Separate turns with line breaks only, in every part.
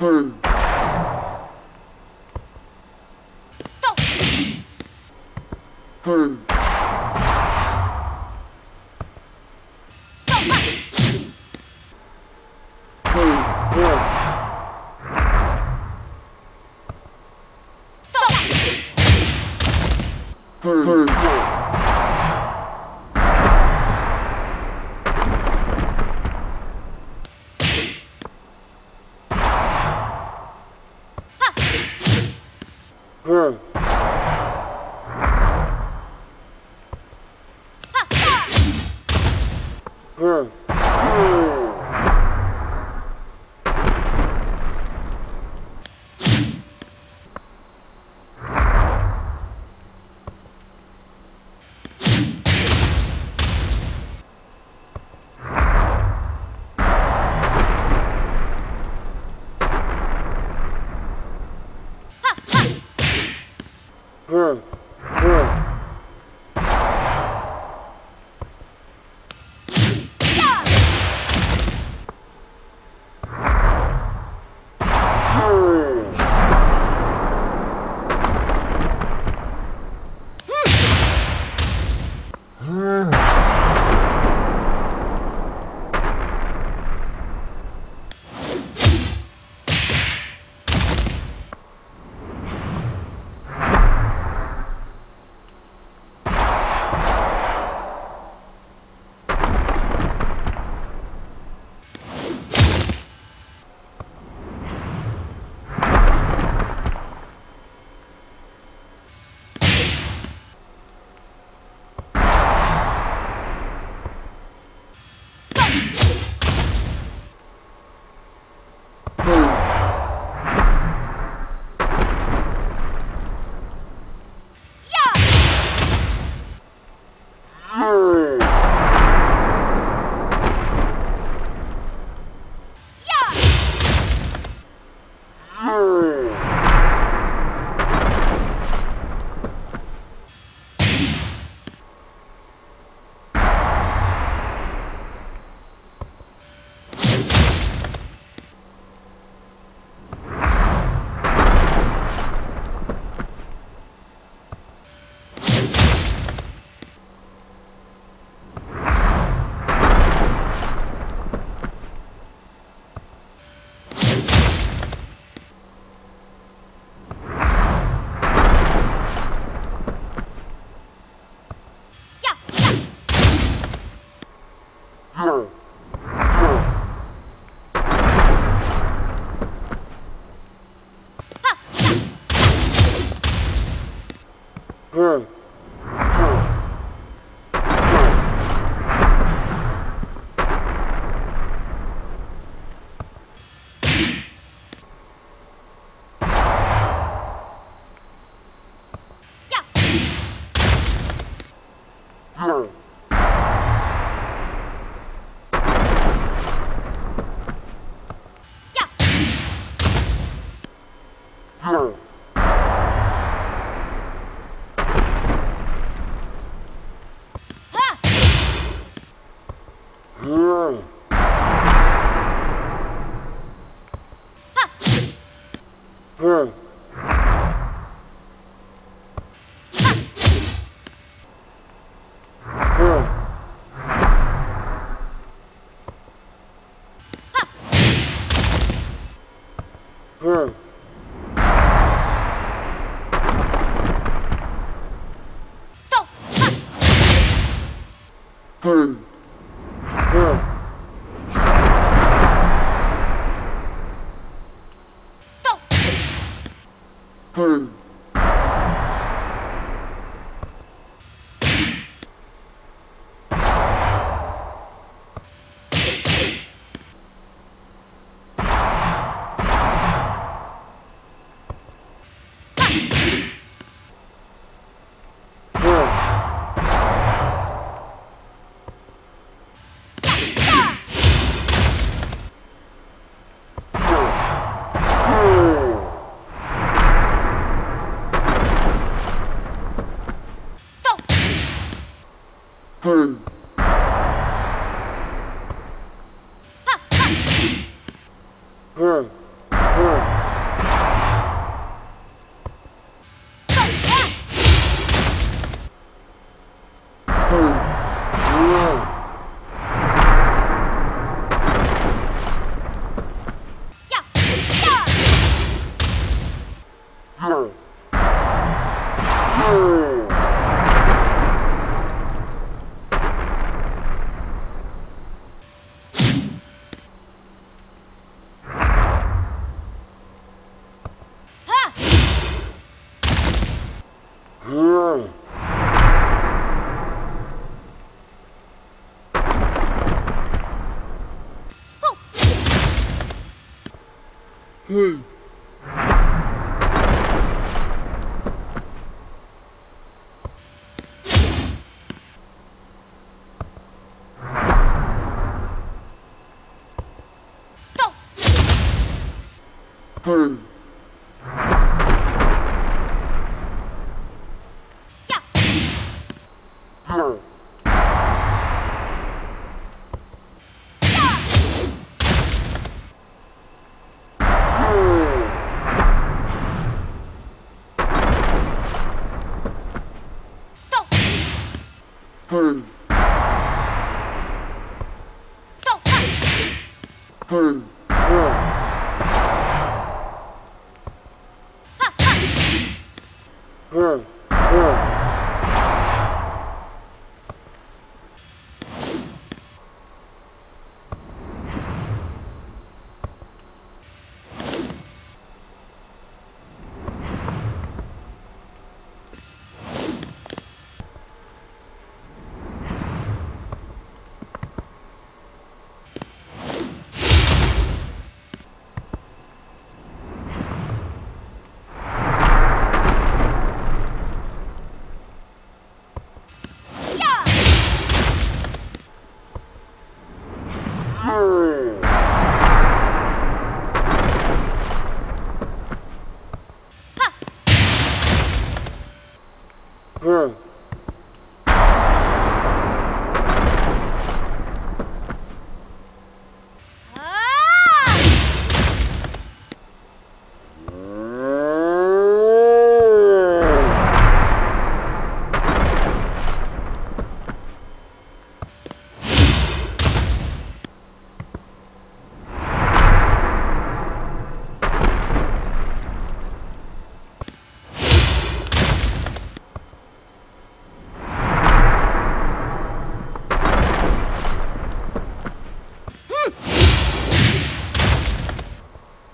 Hmm. Hmm. Hmm.
Huh.
嗯。
हाँ
heard
Yeah. Ah!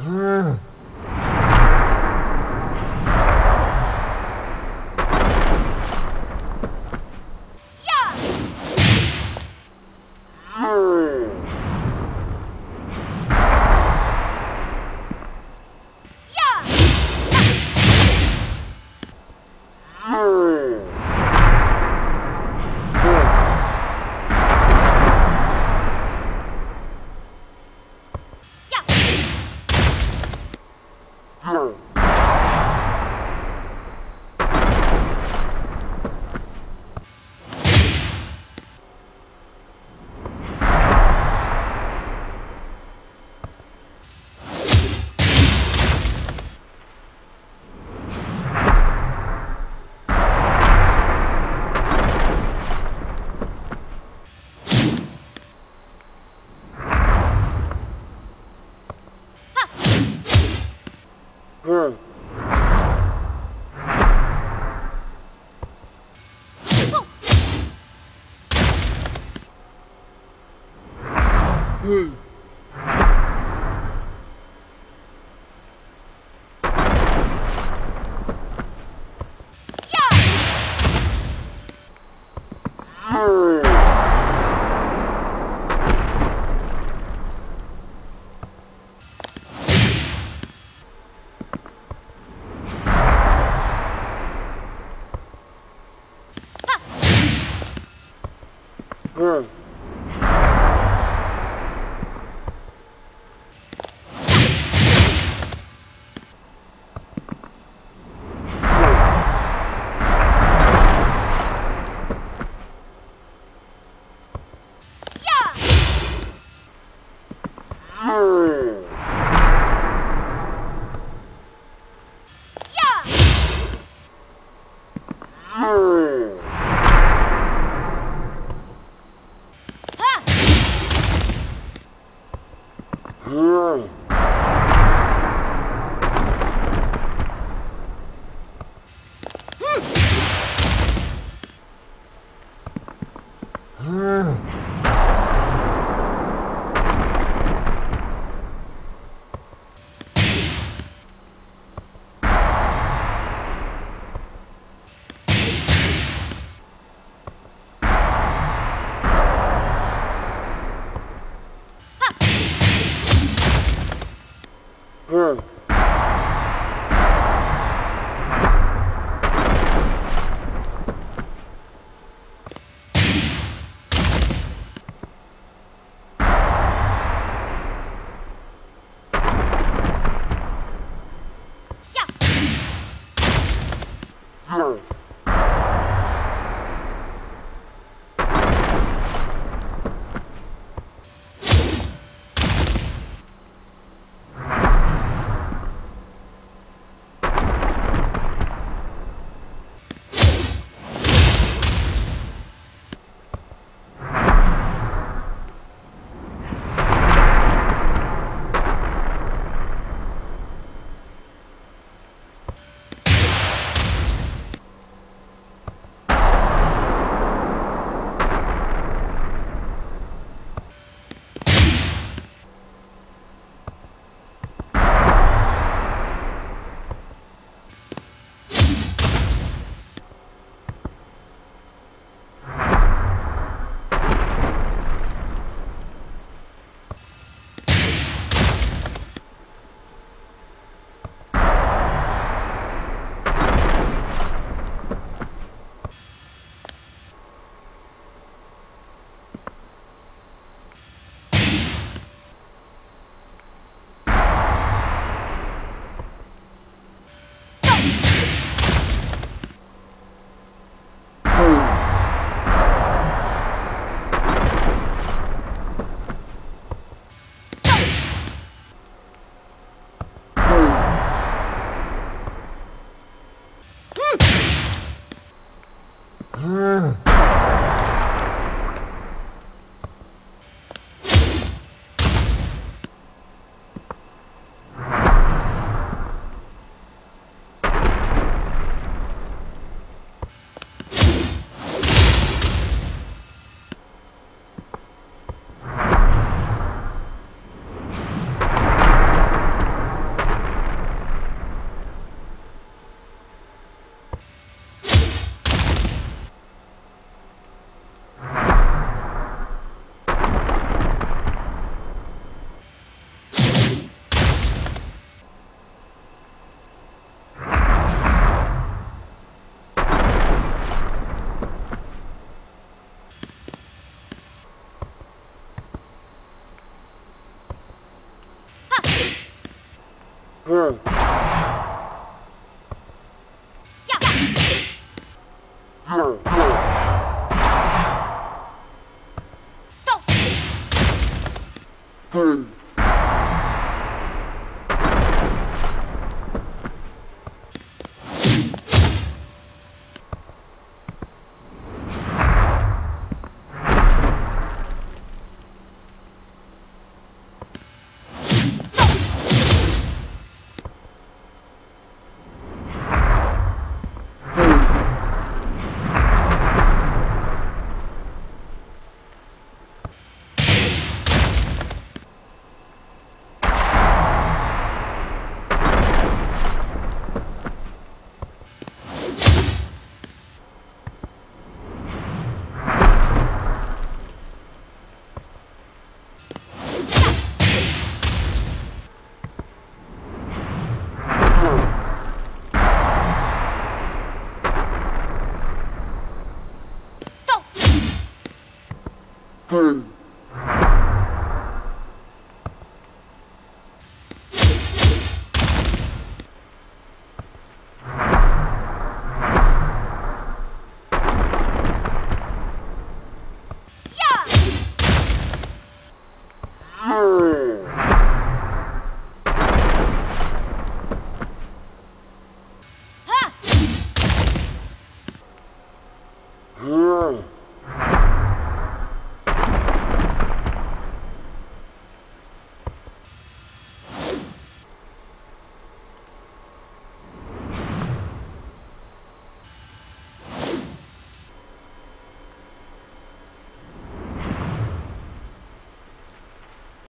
Yeah.
Yeah!
Hey.
Yeah!
Hey.
Yeah!
Yeah. Yeah.
Go!
Hey.
Yeah!
Hey. Yeah.
Yeah!
Hey.
Yeah!
Hey.
Ha!
Yeah. Yeah. Hmm.
Yeah.
Hmm. Hmm.
Yeah.